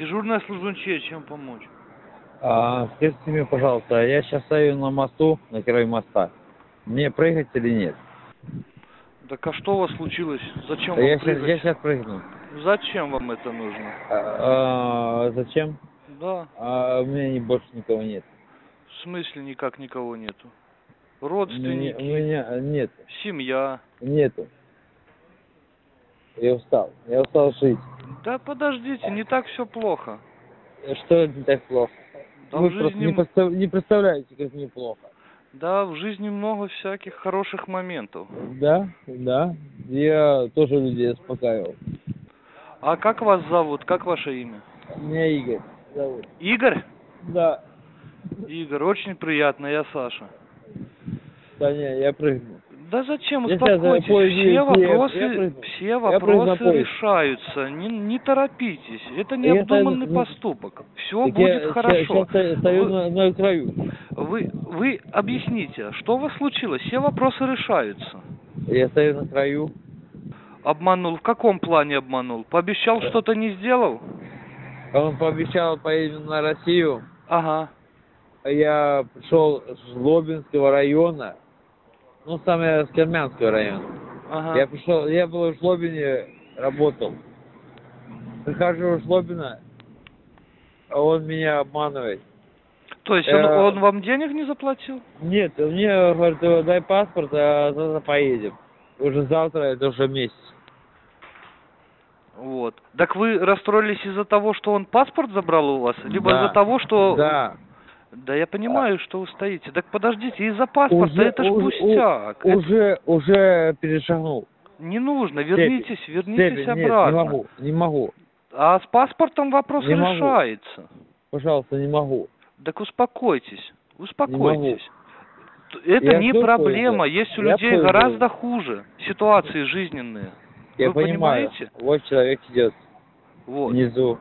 Дежурная служба МЧС, чем помочь? А, скажите мне, пожалуйста, я сейчас стою на мосту, на краю моста. Мне прыгать или нет? Так а что у вас случилось? Зачем Да вам я, сейчас, прыгать? я сейчас прыгну. Зачем вам это нужно? А, а, зачем? Да. А, у меня не, больше никого нет. В смысле никак никого нету? У меня, Родственники, у меня нет. семья. Нету. Я устал. Я устал жить. Да подождите, не так все плохо. Что не так плохо? Да Вы в просто жизни, не, подстав- не представляете, как мне плохо. да, в жизни много всяких хороших моментов. Да, да. Я тоже людей успокаивал. А как вас зовут? Как ваше имя? Меня Игорь зовут. Игорь? Да. Игорь, очень приятно, я Саша. Да не, я прыгну. Да зачем, успокойтесь, э, все вопросы, все вопросы решаются, не, не торопитесь, это необдуманный поступок, все будет хорошо. Вы-. Вы, объясните, что у вас случилось? Все вопросы решаются. Я стою на краю. Обманул, в каком плане обманул? Пообещал, что-то не сделал? Он пообещал поедем на Россию. Ага. Я пришел с Лобинского района. Ну, самое с Кермянского района. Ага. Я пришел, я был в Жлобине, работал. Прихожу в Жлобина, а он меня обманывает. То есть он, э, он вам денег не заплатил? Нет, мне говорит, «Э, дай паспорт, а завтра поедем. Уже завтра, это уже месяц. Вот. Так вы расстроились из-за того, что он паспорт забрал у вас? Либо Да. из-за того, что... Да. Да я понимаю, что вы стоите. Так подождите, из-за паспорта, Уже- это ж у- пустяк. Это Уже, уже перешагнул. Не нужно, вернитесь, вернитесь Степень, нет, обратно. не могу, не могу. А с паспортом вопрос Не могу. решается. Пожалуйста, не могу. Так успокойтесь, успокойтесь. Т- Это Я не проблема, понял. есть у Я людей понял. гораздо хуже ситуации жизненные. Я Вы понимаю. понимаете? Вот человек идет Вот. внизу.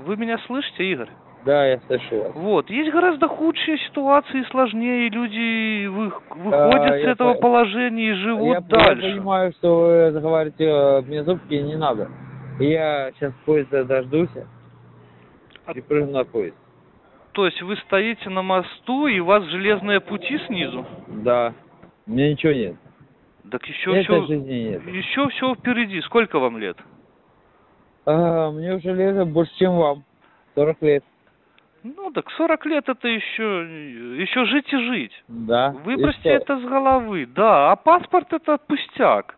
Вы меня слышите, Игорь? Да, я слышу вас. Вот, есть гораздо худшие ситуации, сложнее, люди вы- выходят с я этого по- положения и живут я, я дальше. понимаю, что вы говорите, э, мне зубки не надо. Я сейчас поезда дождусь и прыгну на поезд. То есть вы стоите на мосту, и у вас железные пути снизу? Да. У меня ничего нет. Так еще Этой все, жизни нет. еще все впереди. Сколько вам лет? А, мне уже лет больше, чем вам. 40 лет. Ну, так 40 лет это еще, еще жить и жить. Да. Выбросьте это с головы, да. А паспорт это пустяк.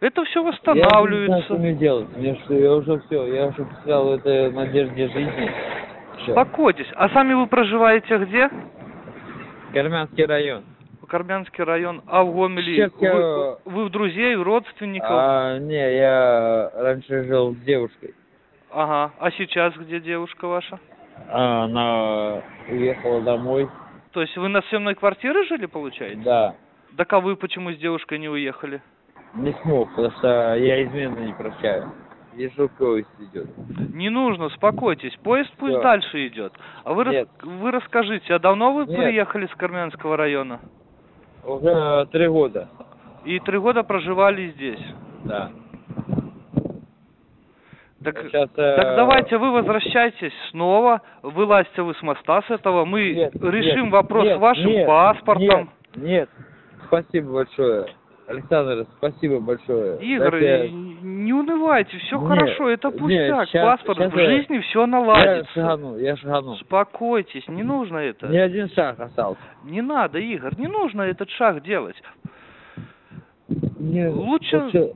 Это все Я не знаю, что восстанавливается. мне делать. Мне что, я уже все, я уже потерял в этой надежде жизни. Всё. Успокойтесь. А сами вы проживаете где? Кармянский район. Кармянский район, а в Гомеле Сейчас я- вы, вы в друзей, в родственников? А, не, я раньше жил с девушкой. Ага. А сейчас где девушка ваша? А, она уехала домой. То есть вы на съемной квартире жили, получается? Да. Так а вы почему с девушкой не уехали? Не смог, потому что я измены не прощаю. Ежу поезд идет. Не нужно, успокойтесь. Поезд пусть Всё. дальше идет. А вы, рас- вы расскажите, а давно вы Нет. приехали с Кармянского района? Уже три года. И три года проживали здесь? Да. Так, Сейчас, э, так давайте вы возвращайтесь снова, вылазьте вы с моста с этого, мы Нет, решим нет, вопрос нет, вашим нет, паспортом. Нет, нет. Спасибо большое. Александр, спасибо большое. Игорь, Дайте- не унывайте, все Нет, хорошо, это нет, пустяк, щас- паспорт, щас в я- жизни все Я наладится. шагану, я шагану. Успокойтесь, не нужно это. Ни один шаг остался. Не надо, Игорь, не нужно этот шаг делать. Мне Лучше- Больше,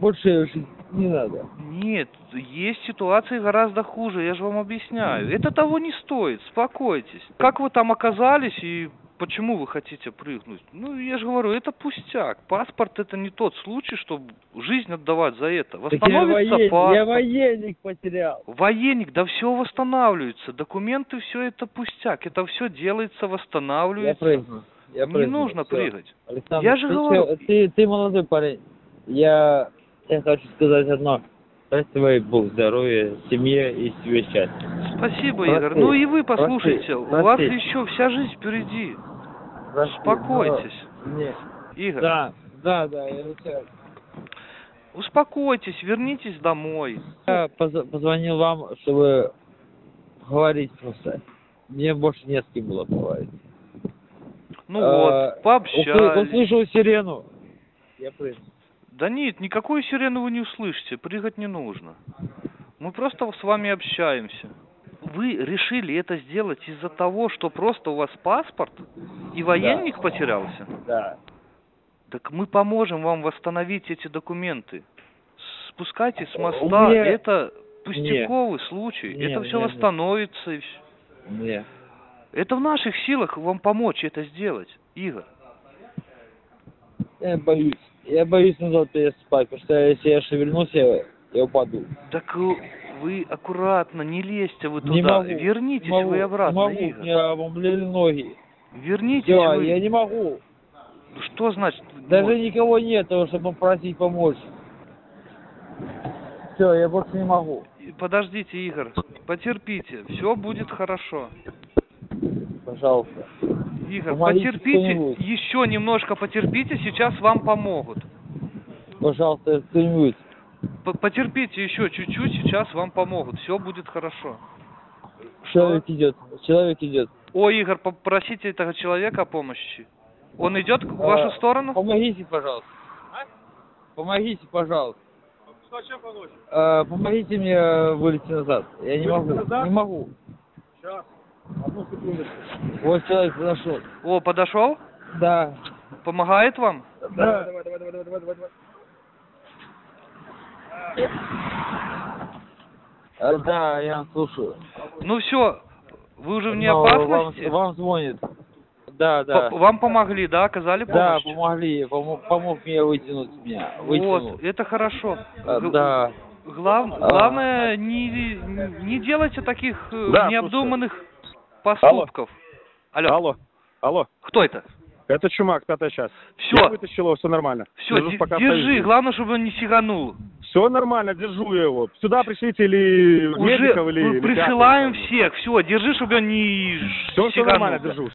больше не надо. Нет, есть ситуации гораздо хуже, я же вам объясняю. Это того не стоит, успокойтесь. Как вы там оказались и почему вы хотите прыгнуть? Ну, я же говорю, это пустяк. Паспорт это не тот случай, чтобы жизнь отдавать за это. Так я, Восстановится воен- паспорт. я военник потерял. Военник, да все восстанавливается. Документы, все это пустяк. Это все делается, Я восстанавливается. прыгну. Я не прыгну. нужно Всё. прыгать. Александр, Я же ты, говорю- чё- ты, ты молодой парень. Я тебе хочу сказать одно. Твоей Бог здоровья, семье и себе счастья. Спасибо, Прости, Игорь. Ну и вы прости, послушайте, у вас прости. еще вся жизнь впереди. Прости, Успокойтесь. но- Не. Игорь. Да, да, да, я тебя Успокойтесь, вернитесь домой. Я поз- позвонил вам, чтобы говорить просто. Мне больше не с кем было поговорить. Ну А, вот, пообщались. Услышал сирену. Я прыгну. Да нет, никакую сирену вы не услышите, прыгать не нужно. Мы просто с вами общаемся. Вы решили это сделать из-за того, что просто у вас паспорт и военник потерялся? Да. Так мы поможем вам восстановить эти документы. Спускайтесь с моста, меня- это пустяковый случай, Не, это все не. восстановится. и всё. Не. Это в наших силах вам помочь это сделать, Игорь. Я боюсь. Я боюсь назад переспать, потому что если я шевельнусь, я, я упаду. Так э, вы аккуратно, не лезьте вы туда. Не могу. Вернитесь не могу, вы обратно, не могу, Игорь. мне обомлели ноги. Вернитесь Всё, вы. я не могу. Что значит? Даже вот, никого нет, чтобы попросить помочь. Все, я больше не могу. Подождите, Игорь, потерпите, все будет хорошо. Пожалуйста. Игорь, Помогите потерпите, еще немножко потерпите, сейчас вам помогут. Пожалуйста, кто-нибудь. П- Потерпите еще чуть-чуть, сейчас вам помогут, все будет хорошо. Человек идет. Человек идет. О, Игорь, попросите этого человека о помощи. Он идет в вашу А, сторону? Помогите, пожалуйста. Помогите, пожалуйста. Что, чем помочь? Э, помогите мне вылезти назад. Я не могу. Вылезти назад? Не могу. Сейчас. Одну секундочку. Вот человек подошел. О, подошел? Да. Помогает вам? Да. Давай, давай, давай, давай, давай, давай, давай. Да, я слушаю. Ну все, вы уже вне Но опасности? Вам, вам звонит. Да, да. П- Вам помогли, да, оказали Да, помощь? помогли. Помог, помог мне вытянуть меня. Вытянул. Вот, это хорошо. Г- Да. глав- А. главное, не, не делайте таких э, Да, необдуманных поступков. Алло, Алло, алло. кто это? Это Чумак, пятая часть. Все, Я вытащил все нормально. все, пока держи, главное, чтобы он не сиганул. Все нормально, держу я его. Сюда пришлите или Уже медиков, или... присылаем всех, все, держи, чтобы он не Все, все нормально, держу.